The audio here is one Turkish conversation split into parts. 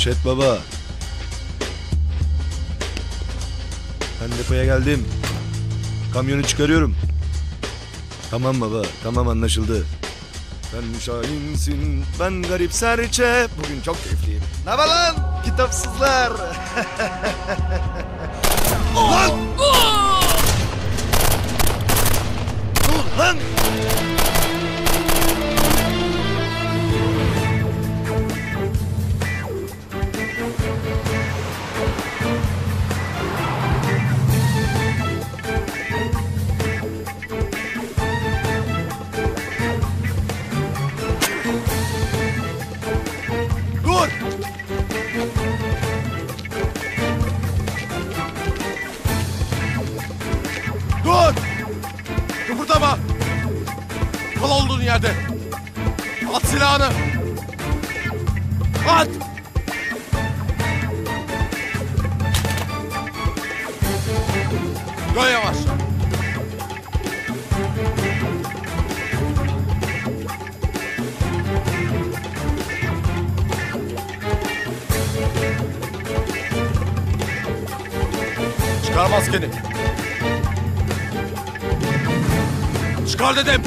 Alo. Neşet Baba. Ben depoya geldim. Kamyonu çıkarıyorum. Tamam baba, tamam anlaşıldı. Sen müşahinsin, ben garip serçe. Bugün çok keyifliyim. Ne var lan? Kitapsızlar. lan! At silahını. At! Dön yavaşça. Çıkar maskeni. Çıkar dedim.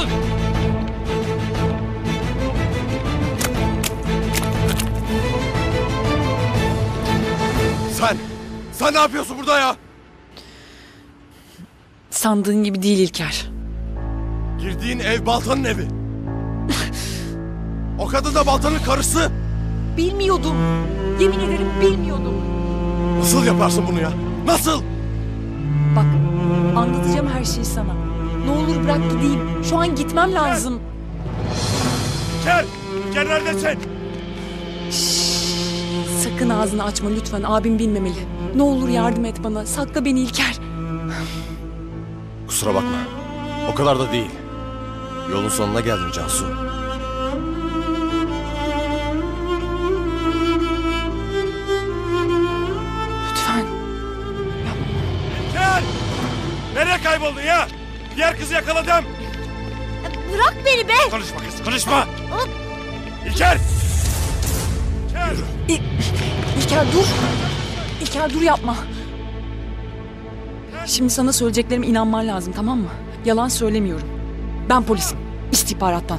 Dağılın. Sen, sen ne yapıyorsun burada ya? Sandığın gibi değil İlker. Girdiğin ev Baltan'ın evi. o kadın da Baltan'ın karısı. Bilmiyordum. Yemin ederim bilmiyordum. Nasıl yaparsın bunu ya? Nasıl? Bak anlatacağım her şeyi sana. Ne olur bırak gideyim. Şu an gitmem lazım. Gel, gel neredesin? Sakın ağzını açma lütfen. Abim bilmemeli. Ne olur yardım et bana. Sakla beni İlker. Kusura bakma. O kadar da değil. Yolun sonuna geldim Cansu. Lütfen. Gel! Nereye kayboldun ya? Diğer kızı yakaladım. Bırak beni be! Konuşma kız, konuşma. İlker! Gel! İ- İlker dur. İlker dur yapma. Şimdi sana söyleyeceklerime inanman lazım tamam mı? Yalan söylemiyorum. Ben polisim. İstihbarattan.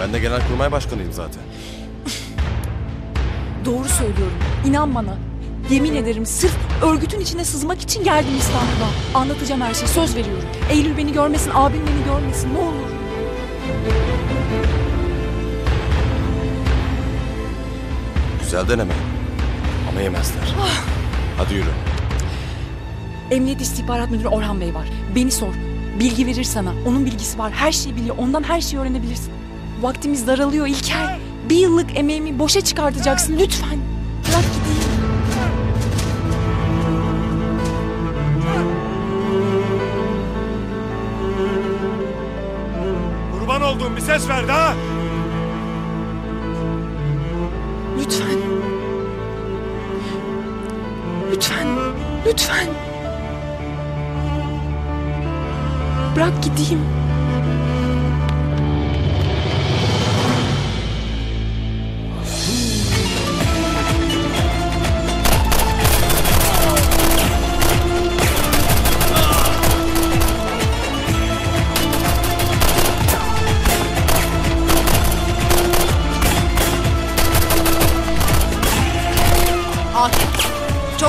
Ben de genelkurmay başkanıyım zaten. Doğru söylüyorum. İnan bana. Yemin ederim sırf örgütün içine sızmak için geldim İstanbul'a. Anlatacağım her şeyi söz veriyorum. Eylül beni görmesin, abim beni görmesin ne olur. Güzel deneme. Ama yemezler. Hadi yürü. Emniyet İstihbarat Müdürü Orhan Bey var. Beni sor. Bilgi verir sana. Onun bilgisi var. Her şeyi biliyor. Ondan her şeyi öğrenebilirsin. Vaktimiz daralıyor İlker. Bir yıllık emeğimi boşa çıkartacaksın lütfen. Olduğum bir ses verdi ha. Lütfen. Lütfen. Lütfen. Bırak gideyim.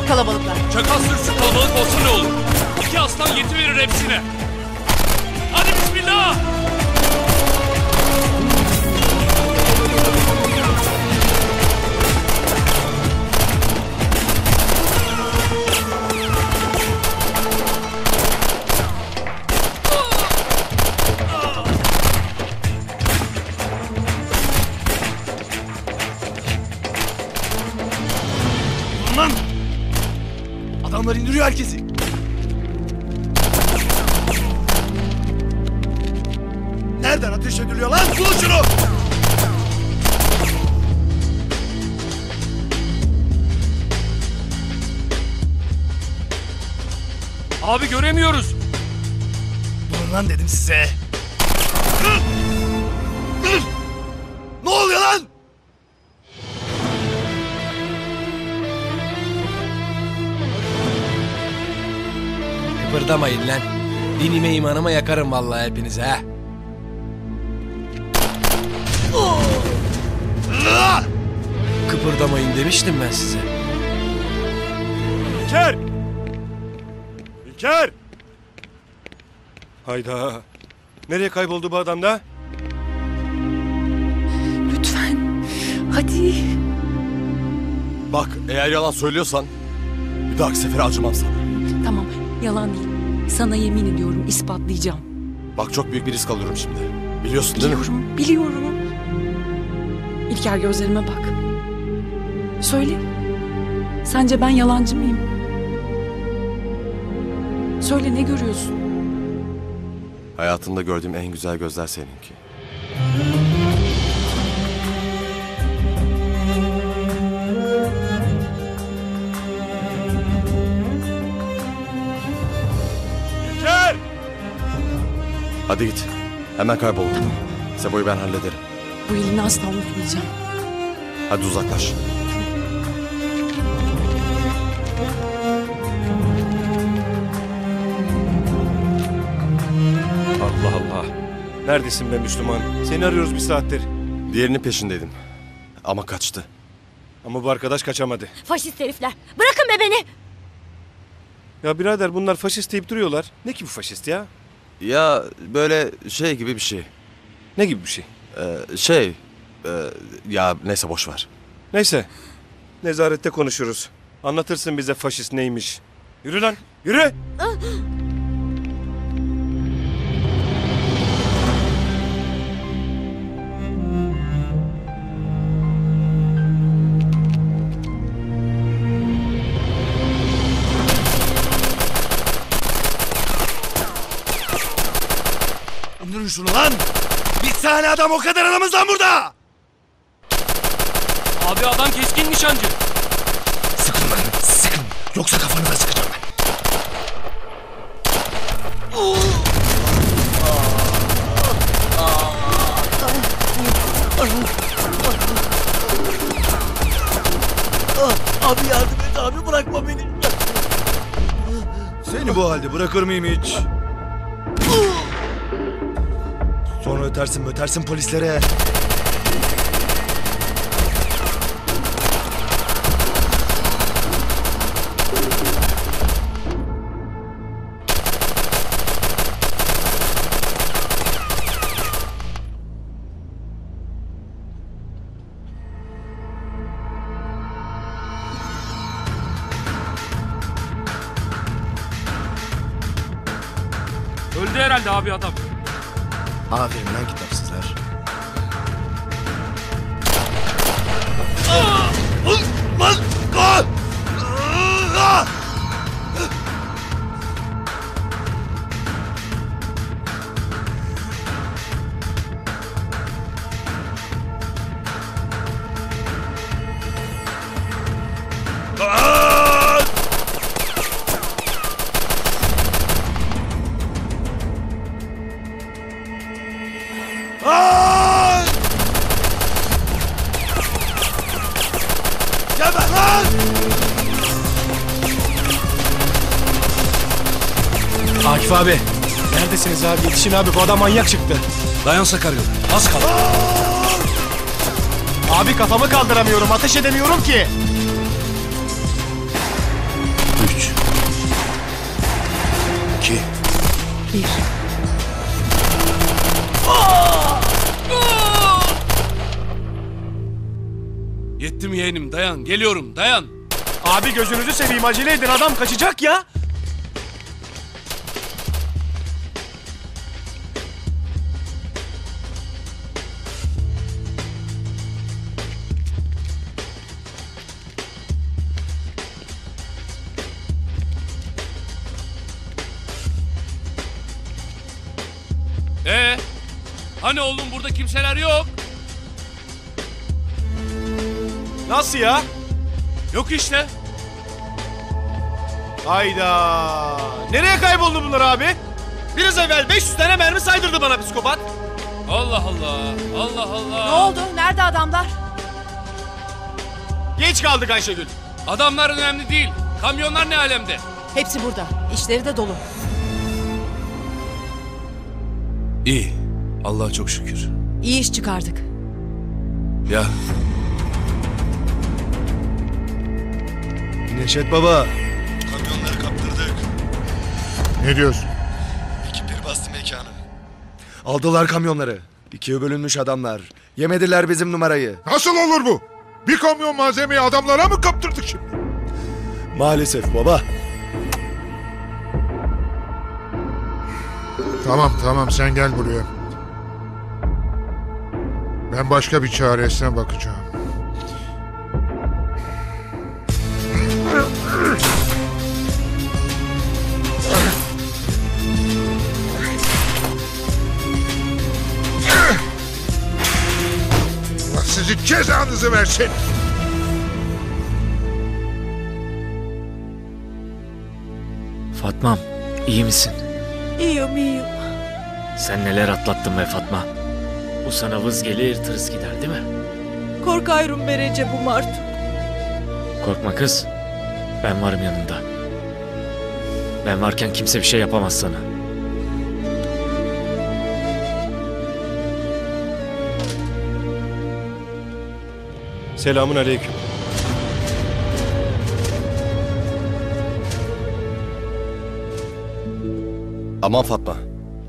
Kalabalıklar. Çakal sürüsü kalabalık olsa ne olur? İki aslan yetiverir hepsine. Adamlar indiriyor herkesi. Nereden ateş ediliyor lan? Bulun şunu! Abi göremiyoruz. Durun lan dedim size. Kıpırdamayın lan. Dinime imanıma yakarım vallahi hepinize ha. Kıpırdamayın demiştim ben size. İlker! İlker! Hayda. Nereye kayboldu bu adam da? Lütfen. Hadi. Bak eğer yalan söylüyorsan bir dahaki sefere acımam sana. Tamam yalan değil. Sana yemin ediyorum ispatlayacağım. Bak çok büyük bir risk alıyorum şimdi. Biliyorsun değil mi? Biliyorum, biliyorum. İlker gözlerime bak. Söyle. Sence ben yalancı mıyım? Söyle ne görüyorsun? Hayatımda gördüğüm en güzel gözler seninki. Hadi git. Hemen kaybol. Sebo'yu ben hallederim. Bu elini asla unutmayacağım. Hadi uzaklaş. Allah Allah. Neredesin be Müslüman? Seni arıyoruz bir saattir. Diğerinin peşindeydim. Ama kaçtı. Ama bu arkadaş kaçamadı. Faşist herifler. Bırakın be beni. Ya birader bunlar faşist deyip duruyorlar. Ne ki bu faşist ya? Ya böyle şey gibi bir şey. Ne gibi bir şey? Ee, şey... e, ya neyse boş ver. Neyse. Nezarette konuşuruz. Anlatırsın bize faşist neymiş. Yürü lan. Yürü. Tane adam o kadar aramızdan burada! Abi adam keskin nişancı. Sıkın lan, sıkın. Yoksa kafanıza sıkacağım ben. Abi yardım et abi bırakma beni. Seni bu halde bırakır mıyım hiç? Sonra ötersin ötersin polislere. Öldü herhalde abi adam. Akif abi. Neredesiniz abi? Yetişin abi bu adam manyak çıktı. Dayan Sakarya. Az kaldı. Abi kafamı kaldıramıyorum ateş edemiyorum ki. Üç. İki. Bir. Yettim yeğenim dayan. Geliyorum dayan. Abi gözünüzü seveyim acele edin adam kaçacak ya. Hani oğlum burada kimseler yok? Nasıl ya? Yok işte. Hayda. Nereye kayboldu bunlar abi? Biraz evvel 500 tane mermi saydırdı bana psikopat. Allah Allah. Allah Allah. Ne oldu? Nerede adamlar? Geç kaldık Ayşegül. Adamlar önemli değil. Kamyonlar ne alemde? Hepsi burada. İşleri de dolu. İyi. Allah'a çok şükür. İyi iş çıkardık. Ya Neşet baba. Kamyonları kaptırdık. Ne diyorsun? Ekipleri bastı mekanı. Aldılar kamyonları. İkiye bölünmüş adamlar. Yemediler bizim numarayı. Nasıl olur bu? Bir kamyon malzemeyi adamlara mı kaptırdık şimdi? Maalesef baba. Tamam tamam sen gel buraya. Ben başka bir çaresine bakacağım. Allah sizin cezanızı versin. Fatmam, iyi misin? İyiyim iyiyim. Sen neler atlattın be Fatma? Bu sana vız gelir tırıs gider değil mi? Korkayım Berece bu Mart. Korkma kız. Ben varım yanında. Ben varken kimse bir şey yapamaz sana. Selamun aleyküm. Aman Fatma.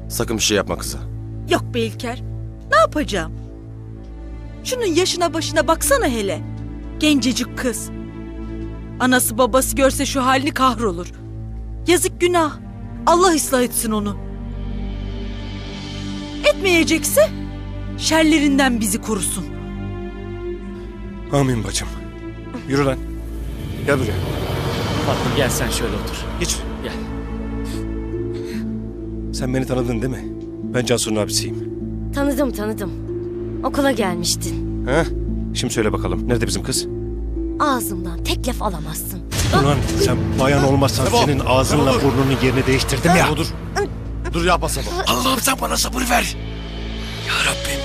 Sakın bir şey yapma kıza. Yok be İlker. Yapacağım? Şunun yaşına başına baksana hele. Gencecik kız. Anası babası görse şu halini kahrolur. Yazık günah. Allah ıslah etsin onu. Etmeyecekse şerlerinden bizi korusun. Amin bacım. Yürü lan. Gel buraya. Fatma gel sen şöyle otur. Geç. Gel. Sen beni tanıdın değil mi? Ben Cansu'nun abisiyim. Tanıdım tanıdım. Okula gelmiştin. Ha? Şimdi söyle bakalım. Nerede bizim kız? Ağzımdan tek laf alamazsın. Ulan sen bayan olmazsan Sebo, senin ağzınla Sebo dur. burnunun yerini değiştirdim ya. Sebo dur. Dur yapma Sebo. Allah'ım sen bana sabır ver. Ya Rabbim.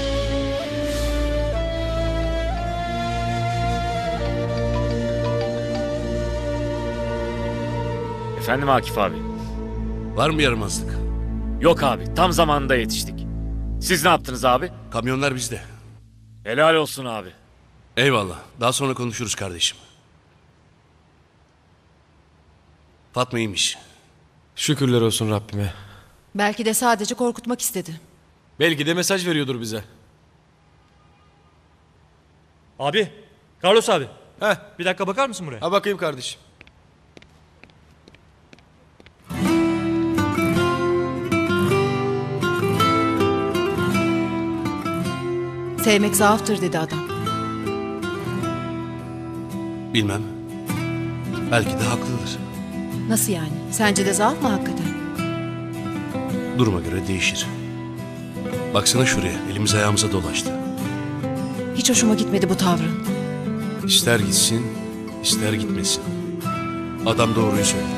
Efendim Akif abi. var mı yaramazlık? Yok abi, tam zamanında yetiştik. Siz ne yaptınız abi? Kamyonlar bizde. Helal olsun abi. Eyvallah. Daha sonra konuşuruz kardeşim. Fatma iyiymiş. Şükürler olsun Rabbime. Belki de sadece korkutmak istedi. Belki de mesaj veriyordur bize. Abi, Carlos abi. Heh, Bir dakika bakar mısın buraya? ha bakayım kardeşim. Sevmek zaaftır dedi adam. Bilmem. Belki de haklıdır. Nasıl yani? Sence de zaaf mı hakikaten? Duruma göre değişir. Baksana şuraya. Elimiz ayağımıza dolaştı. Hiç hoşuma gitmedi bu tavrın. İster gitsin, ister gitmesin. Adam doğruyu söyledi.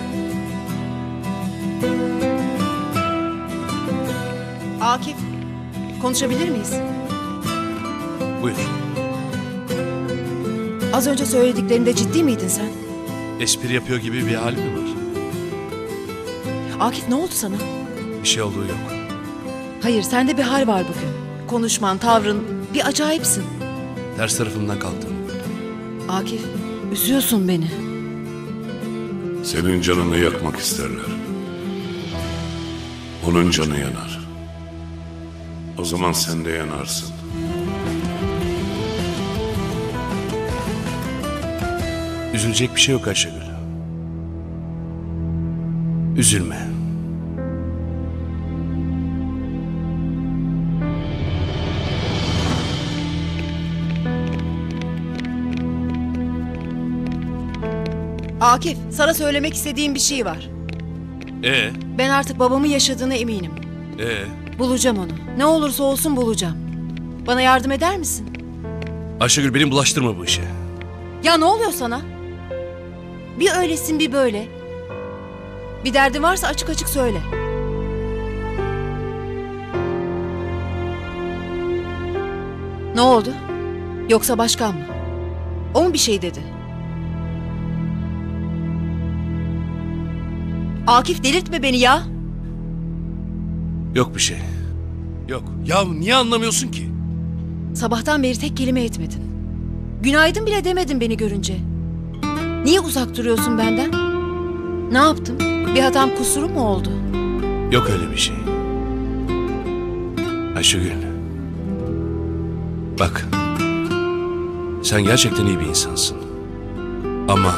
Akif, konuşabilir miyiz? Buyur. Az önce söylediklerinde ciddi miydin sen? Espri yapıyor gibi bir hal mi var? Akif ne oldu sana? Bir şey olduğu yok. Hayır, sende bir hal var bugün. Konuşman, tavrın, bir acayipsin. Ters tarafımdan kalktım. Akif, üzüyorsun beni. Senin canını yakmak isterler. Onun canı yanar. O zaman sen de yanarsın. Üzülecek bir şey yok Ayşegül. Üzülme. Akif, sana söylemek istediğim bir şey var. Ee, Ben artık babamın yaşadığına eminim. ee, Bulacağım onu. Ne olursa olsun bulacağım. Bana yardım eder misin? Ayşegül benim bulaştırma bu işe. Ya ne oluyor sana? Bir öylesin bir böyle. Bir derdin varsa açık açık söyle. Ne oldu? Yoksa başkan mı? O mu bir şey dedi? Akif delirtme beni ya. Yok bir şey. Yok. Ya niye anlamıyorsun ki? Sabahtan beri tek kelime etmedin. Günaydın bile demedin beni görünce. Niye uzak duruyorsun benden? Ne yaptım? Bir hatam kusurum mu oldu? Yok öyle bir şey. Ayşegül. Bak. Sen gerçekten iyi bir insansın. Ama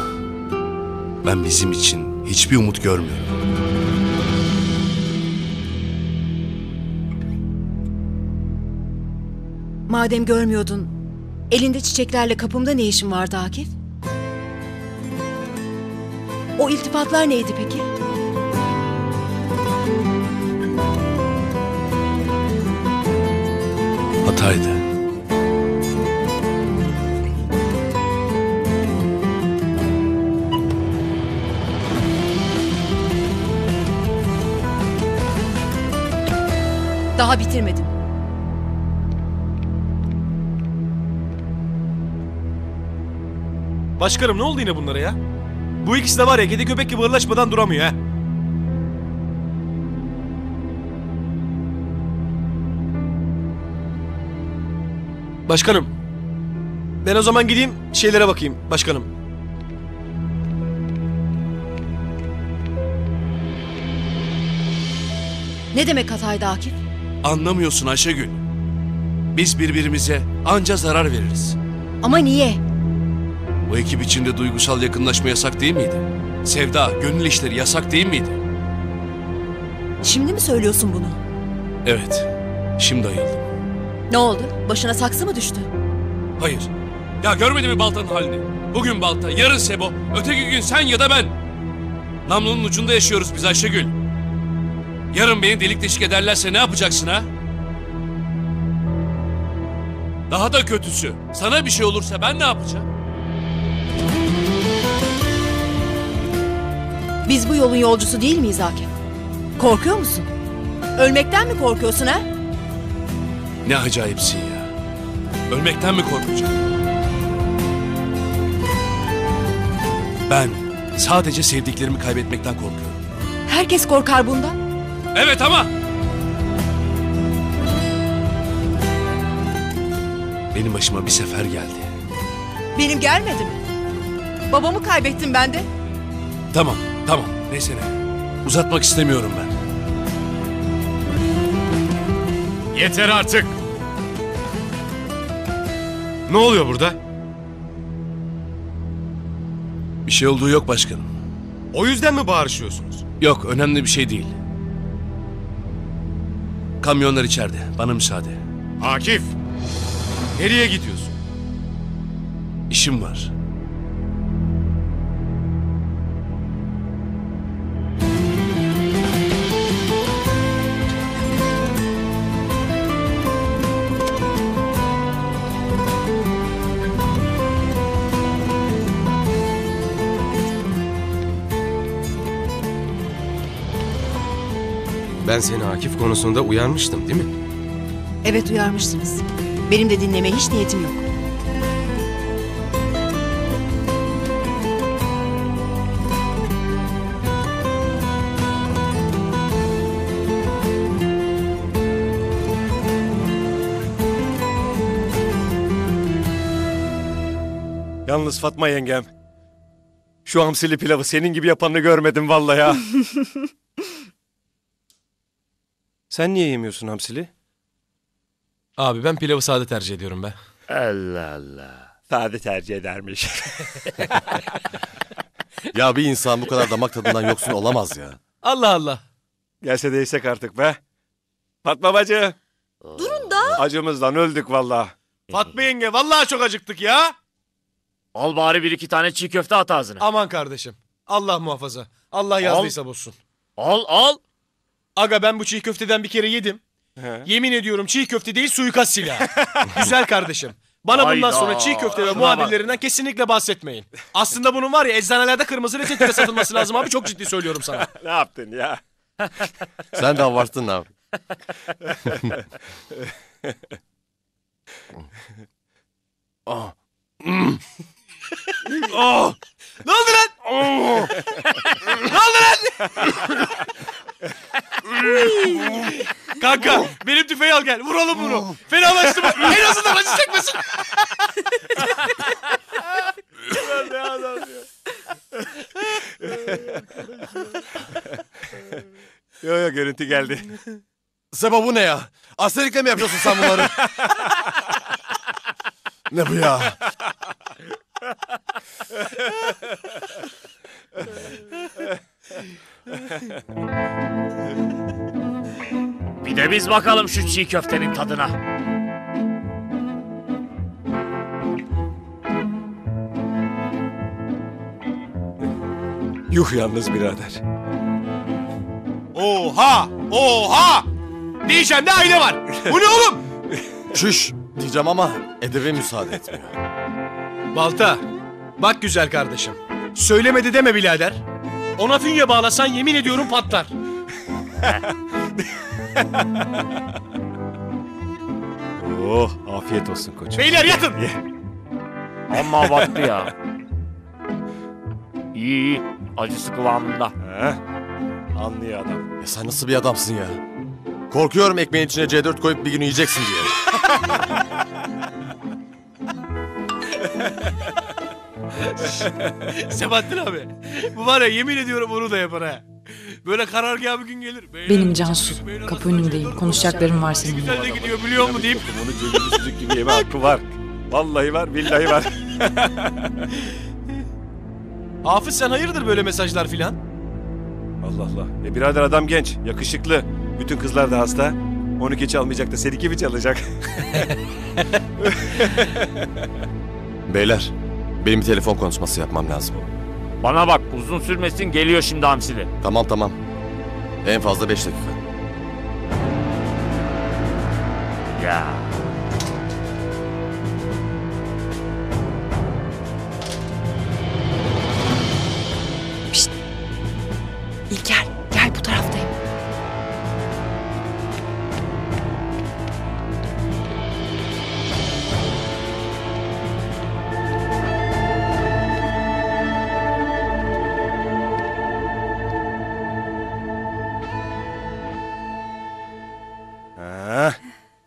ben bizim için hiçbir umut görmüyorum. Madem görmüyordun, elinde çiçeklerle kapımda ne işin vardı Akif? O iltifatlar neydi peki? Hataydı. Daha bitirmedim. Başkanım ne oldu yine bunlara ya? Bu ikisi de var ya kedi köpek gibi hırlaşmadan duramıyor ha. Başkanım. Ben o zaman gideyim şeylere bakayım başkanım. Ne demek hataydı Akif? Anlamıyorsun Ayşegül. Biz birbirimize anca zarar veririz. Ama niye? Bu ekip içinde duygusal yakınlaşma yasak değil miydi? Sevda, gönül işleri yasak değil miydi? Şimdi mi söylüyorsun bunu? Evet. Şimdi ayıldım. Ne oldu? Başına saksı mı düştü? Hayır. Ya görmedin mi baltanın halini? Bugün balta, yarın Sebo, öteki gün sen ya da ben. Namlunun ucunda yaşıyoruz biz Ayşegül. Yarın beni delik deşik ederlerse ne yapacaksın ha? Daha da kötüsü. Sana bir şey olursa ben ne yapacağım? Biz bu yolun yolcusu değil miyiz Akif? Korkuyor musun? Ölmekten mi korkuyorsun ha? Ne acayipsin ya. Ölmekten mi korkacağım? Ben sadece sevdiklerimi kaybetmekten korkuyorum. Herkes korkar bundan. Evet ama... Benim başıma bir sefer geldi. Benim gelmedi mi? Babamı kaybettim ben de. Tamam, tamam. Neyse ne. Uzatmak istemiyorum ben. Yeter artık. Ne oluyor burada? Bir şey olduğu yok başkanım. O yüzden mi bağırışıyorsunuz? Yok, önemli bir şey değil. Kamyonlar içeride. Bana müsaade. Akif. Nereye gidiyorsun? İşim var. Ben seni Akif konusunda uyarmıştım değil mi? Evet uyarmışsınız. Benim de dinlemeye hiç niyetim yok. Yalnız Fatma yengem. Şu hamsili pilavı senin gibi yapanını görmedim vallahi ya. Sen niye yemiyorsun hamsili? Abi ben pilavı sade tercih ediyorum be. Allah Allah. Sade tercih edermiş. Ya bir insan bu kadar damak tadından yoksun olamaz ya. Allah Allah. Gelse değsek artık be. Fatma bacı. Durun da. Acımızdan öldük vallahi. Fatma yenge vallahi çok acıktık ya. Al bari bir iki tane çiğ köfte at ağzına. Aman kardeşim. Allah muhafaza. Allah yazdıysa bozsun. Al al. Aga ben bu çiğ köfteden bir kere yedim. Yemin ediyorum çiğ köfte değil suikast silahı. Güzel kardeşim. Bana bundan Hayda. sonra çiğ köfte ve Şuna muadillerinden kesinlikle bahsetmeyin. Aslında bunun var ya eczanelerde kırmızı reçeteyle satılması lazım abi çok ciddi söylüyorum sana. ne yaptın ya? Sen de abarttın abi. Oh. oh. Ne oldu lan? ne oldu lan? Kanka benim tüfeği al gel vuralım bunu. Fenalaştı mı? En azından acı çekmesin. ne adam ya? yo yo görüntü geldi. Seba bu ne ya? Asterikle mi yapıyorsun sen bunları? ne bu ya? De biz bakalım şu çiğ köftenin tadına. Yuh yalnız birader. Oha! Oha! Diyeceğim de aile var. Bu ne oğlum? Çüş diyeceğim ama edebi müsaade etmiyor. Balta, bak güzel kardeşim. Söylemedi deme birader. Ona fünye bağlasan yemin ediyorum patlar. Oh afiyet olsun koçum. Beyler yatın. Amma abarttı ya. İyi iyi. Acısı kıvamında. He? Anlıyor adam. Ya sen nasıl bir adamsın ya? Korkuyorum ekmeğin içine C4 koyup bir gün yiyeceksin diye. Sebahattin abi. Bu var ya yemin ediyorum onu da yapar ha. Böyle karargah bir gün gelir. Beyler, Benim Cansu. Kapı önündeyim. Konuşacaklarım var seninle. Güzel de gidiyor biliyor musun deyip. Bunu süzük gibi yeme hakkı var. Vallahi var billahi var. Hafız sen hayırdır böyle mesajlar filan? Allah Allah. E birader adam genç, yakışıklı. Bütün kızlar da hasta. 12 çalmayacak da seninki mi çalacak? Beyler benim bir telefon konuşması yapmam lazım. Bana bak uzun sürmesin geliyor şimdi hamsili. Tamam tamam. En fazla 5 dakika. Ya.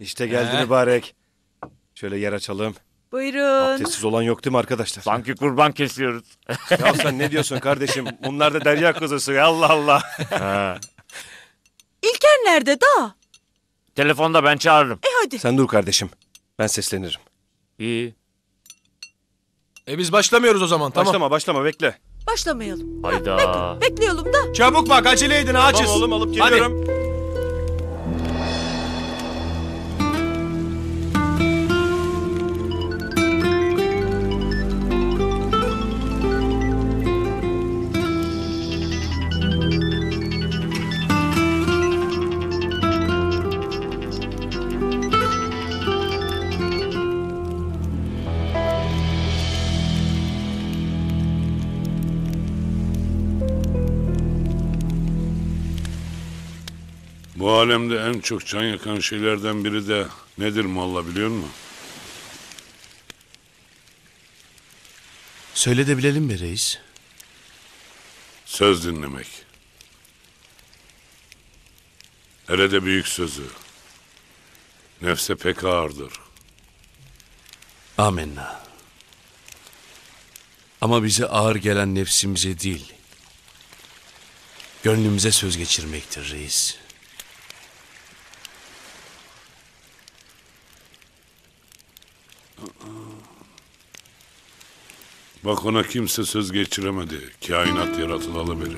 İşte geldi He. mübarek. Şöyle yer açalım. Buyurun. Abdestsiz olan yok değil mi arkadaşlar? Sanki kurban kesiyoruz. ya sen ne diyorsun kardeşim? Bunlar da derya kuzusu ya Allah Allah. Ha. İlker nerede da? Telefonda ben çağırırım. E hadi. Sen dur kardeşim. Ben seslenirim. İyi. E biz başlamıyoruz o zaman tamam. Başlama başlama bekle. Başlamayalım. Hayda. Bekleyelim da. Çabuk bak acele edin açız. Tamam oğlum alıp Hadi. geliyorum. Alemde en çok can yakan şeylerden biri de nedir Molla biliyor musun? Söyle de bilelim be reis. Söz dinlemek. Hele de büyük sözü. Nefse pek ağırdır. Amenna. Ama bize ağır gelen nefsimize değil, gönlümüze söz geçirmektir reis. Bak ona kimse söz geçiremedi. Kainat yaratılalı beri.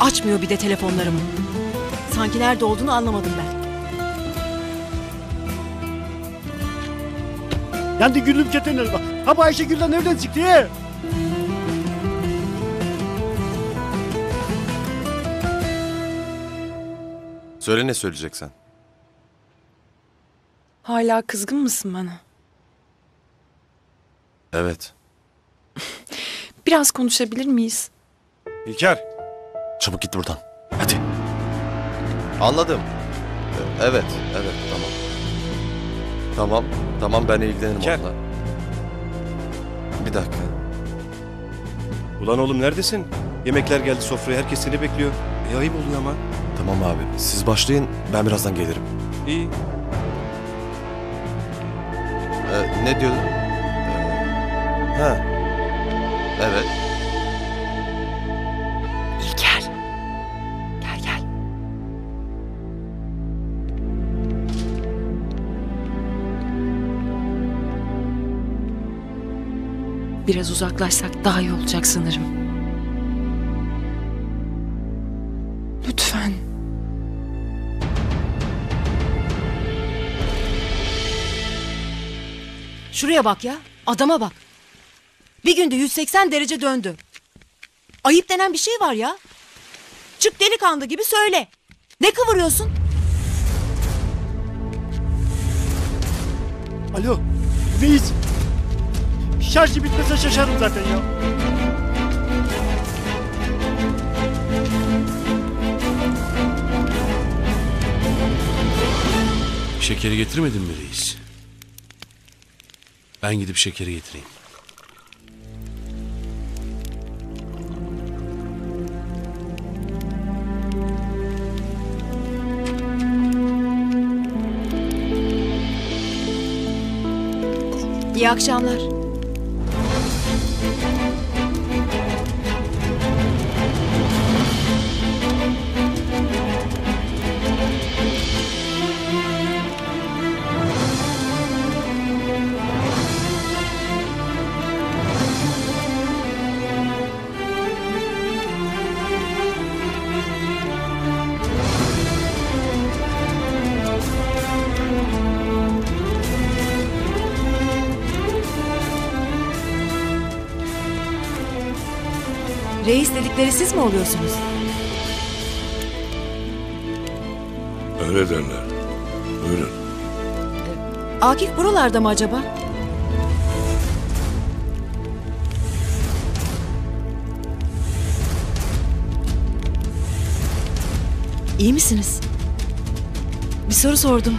Açmıyor bir de telefonlarımı. Sanki nerede olduğunu anlamadım ben. Yandı gülüm ketenler bak. Ha bu Ayşe Gül'den nereden çıktı ya? Söyle ne söyleyeceksen. Hala kızgın mısın bana? Evet. Biraz konuşabilir miyiz? İlker. Çabuk git buradan. Hadi. Anladım. Ee, Evet, evet tamam. Tamam, tamam ben ilgilenirim İlker. onunla. Bir dakika. Ulan oğlum neredesin? Yemekler geldi sofraya herkes seni bekliyor. E ayıp oluyor ama. Tamam abi. Siz başlayın ben birazdan gelirim. İyi. Ee, ne diyordun? Ee, ha. Evet. Biraz uzaklaşsak daha iyi olacak sanırım. Lütfen. Şuraya bak ya. Adama bak. Bir günde 180 derece döndü. Ayıp denen bir şey var ya. Çık delikanlı gibi söyle. Ne kıvırıyorsun? Alo. Reis. Şarjı bitmese şaşarım zaten ya. Şekeri getirmedin mi reis? Ben gidip şekeri getireyim. İyi akşamlar. Dedikleri siz mi oluyorsunuz? Öyle derler. Buyurun. Akif buralarda mı acaba? İyi misiniz? Bir soru sordum.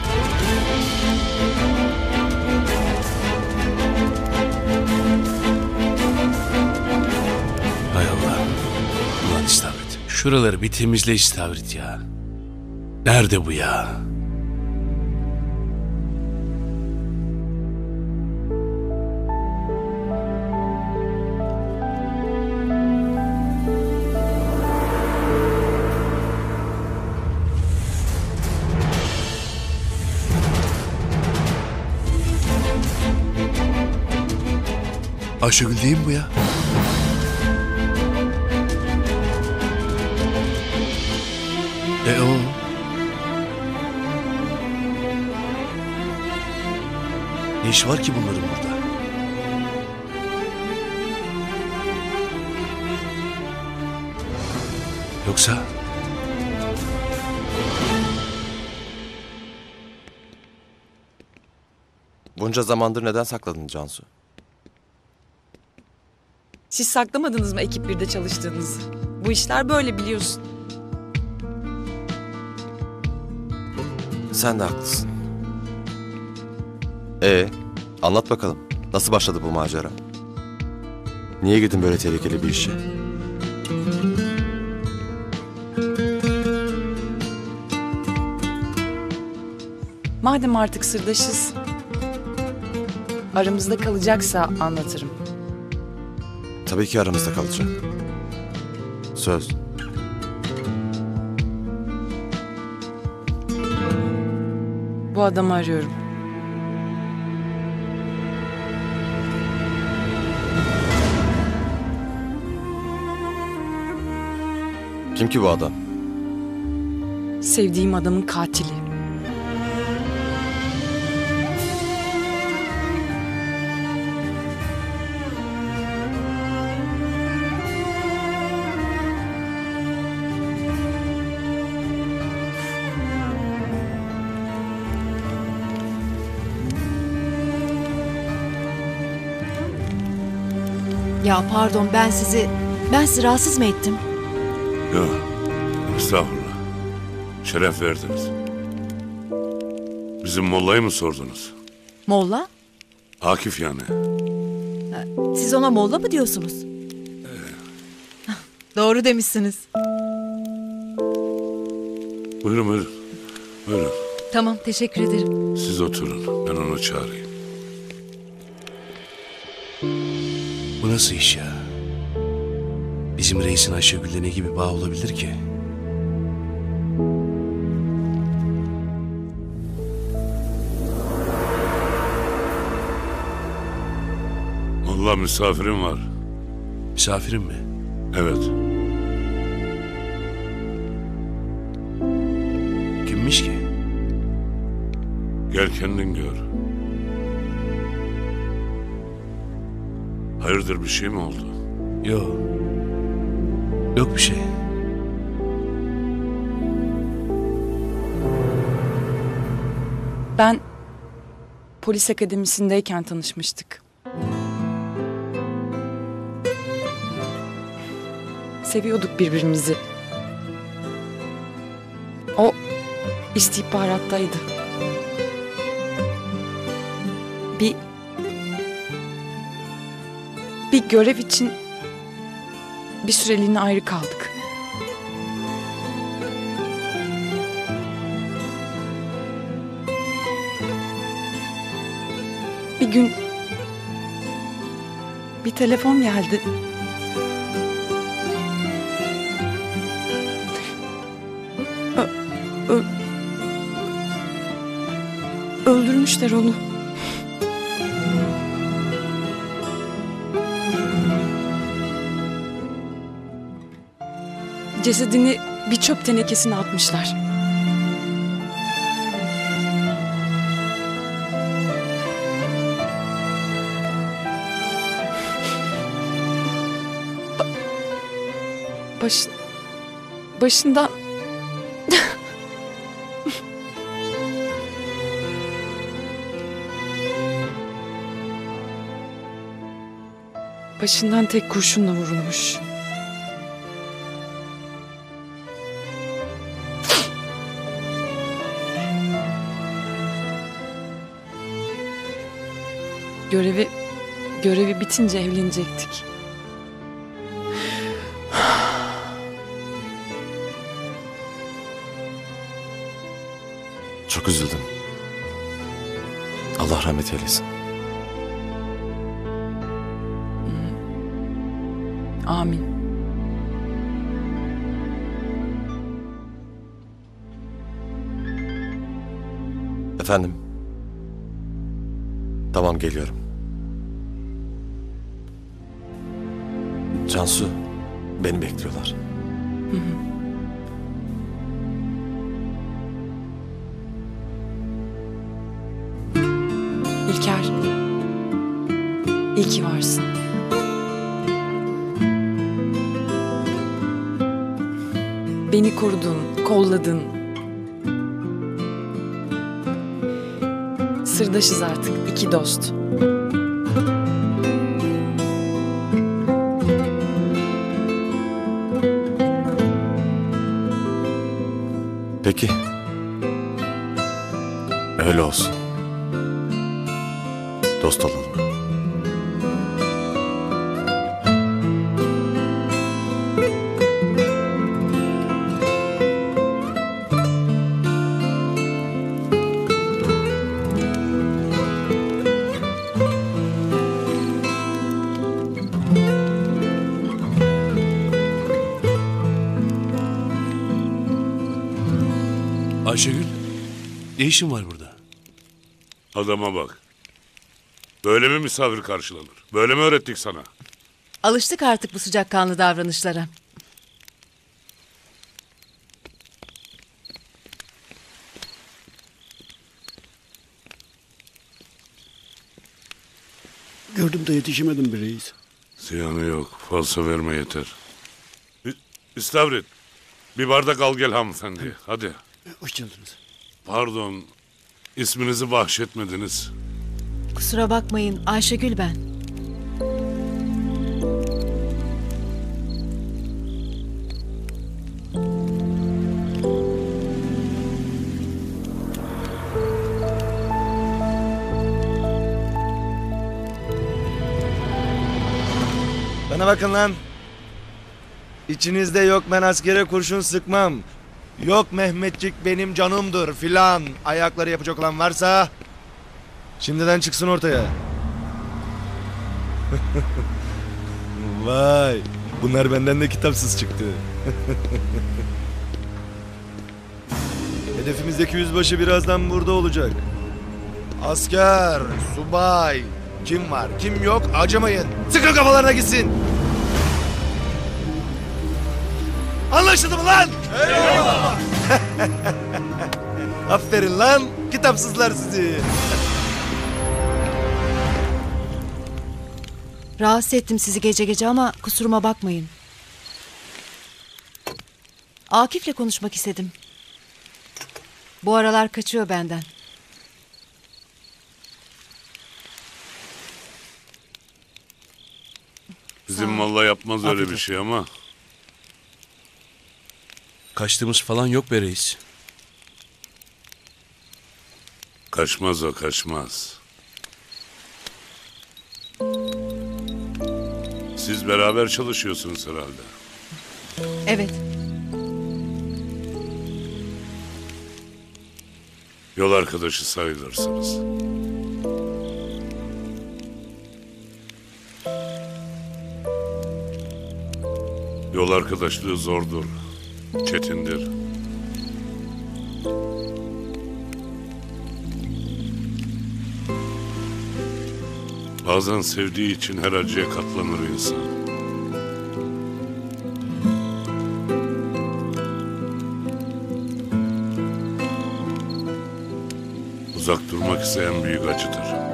Şuraları bir temizle istavrit ya. Nerede bu ya? Ayşegül değil mi bu ya? E o. Ne iş var ki bunların burada? Yoksa Bunca zamandır neden sakladın Cansu? Siz saklamadınız mı ekip birde çalıştığınızı? Bu işler böyle biliyorsun. Sen de haklısın. Ee, anlat bakalım. Nasıl başladı bu macera? Niye girdin böyle tehlikeli bir işe? Madem artık sırdaşız. Aramızda kalacaksa anlatırım. Tabii ki aramızda kalacak. Söz. Bu adamı arıyorum. Kim ki bu adam? Sevdiğim adamın katili. Ya pardon ben sizi... Ben sizi rahatsız mı ettim? Yok. Estağfurullah. Şeref verdiniz. Bizim mollayı mı sordunuz? Molla? Akif yani. Siz ona molla mı diyorsunuz? Doğru demişsiniz. Buyurun buyurun. Buyurun. Tamam teşekkür ederim. Siz oturun. Ben onu çağırayım. Nasıl iş ya? Bizim reisin Ayşegül'le ne gibi bağ olabilir ki? Molla misafirim var. Misafirim mi? Evet. Kimmiş ki? Gel kendin gör. Hayırdır bir şey mi oldu? Yok. Yok bir şey. Ben polis akademisindeyken tanışmıştık. Seviyorduk birbirimizi. O istihbarattaydı. Bir görev için bir süreliğine ayrı kaldık. Bir gün bir telefon geldi. Ö- ö- öldürmüşler onu. Cesedini bir çöp tenekesine atmışlar. Baş, başından başından tek kurşunla vurulmuş. Görevi görevi bitince evlenecektik. Çok üzüldüm. Allah rahmet eylesin. Amin. Efendim? Tamam geliyorum. Cansu, beni bekliyorlar. İlker. İyi ki varsın. Beni korudun, kolladın. Sırdaşız artık, iki dost. işin var burada? Adama bak. Böyle mi misafir karşılanır? Böyle mi öğrettik sana? Alıştık artık bu sıcakkanlı davranışlara. Gördüm de yetişemedim bir reis. Ziyanı yok. Fazla verme yeter. İstavrit. Bir bardak al gel hanımefendi. Hadi. Hoş. Pardon. İsminizi bahşetmediniz. Kusura bakmayın Ayşegül ben. Bana bakın lan. İçinizde yok ben askere kurşun sıkmam. Yok Mehmetçik benim canımdır filan. Ayakları yapacak olan varsa şimdiden çıksın ortaya. Vay. Bunlar benden de kitapsız çıktı. Hedefimizdeki yüzbaşı birazdan burada olacak. Asker, subay, kim var kim yok acımayın. Sıkın kafalarına gitsin. Anlaşıldı mı lan? Eyvallah. Aferin lan kitapsızlar sizi. Rahatsız ettim sizi gece gece ama kusuruma bakmayın. Akif'le konuşmak istedim. Bu aralar kaçıyor benden. Bizim malla yapmaz öyle bir şey ama. Kaçtığımız falan yok be reis. Kaçmaz o kaçmaz. Siz beraber çalışıyorsunuz herhalde. Evet. Yol arkadaşı sayılırsınız. Yol arkadaşlığı zordur, çetindir. Bazen sevdiği için her acıya katlanır insan. Uzak durmak ise en büyük acıdır.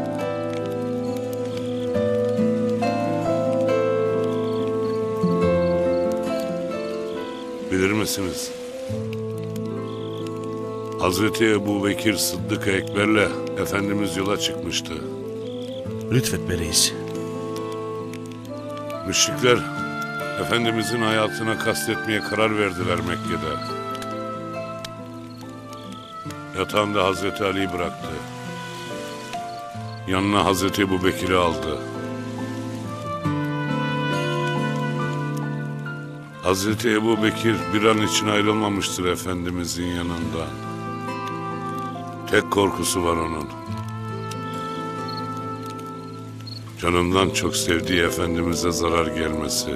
Bilir misiniz? Hazreti Ebu Bekir Sıddık Ekber'le Efendimiz yola çıkmıştı. Lütfet be reis. Müşrikler Efendimizin hayatına kastetmeye karar verdiler Mekke'de. Yatağında Hazreti Ali'yi bıraktı. Yanına Hazreti Ebu Bekir'i aldı. Hazreti Ebu Bekir bir an için ayrılmamıştır Efendimizin yanından. Tek korkusu var onun. Canından çok sevdiği Efendimiz'e zarar gelmesi.